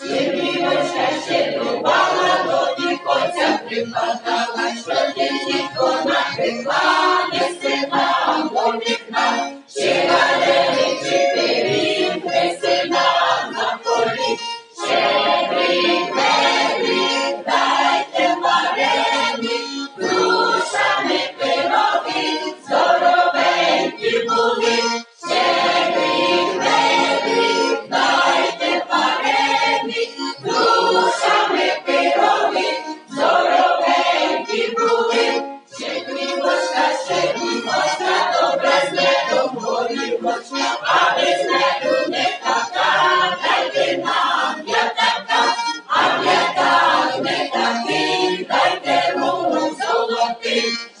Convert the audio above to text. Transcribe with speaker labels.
Speaker 1: Сибілочка ще трубала, до вікоця припадала, що ти ніхто накрила, не сина до вікна, ще галери чи пиріг, не сина на полі, ще припері, дайте варені, душами пироги, Thank you.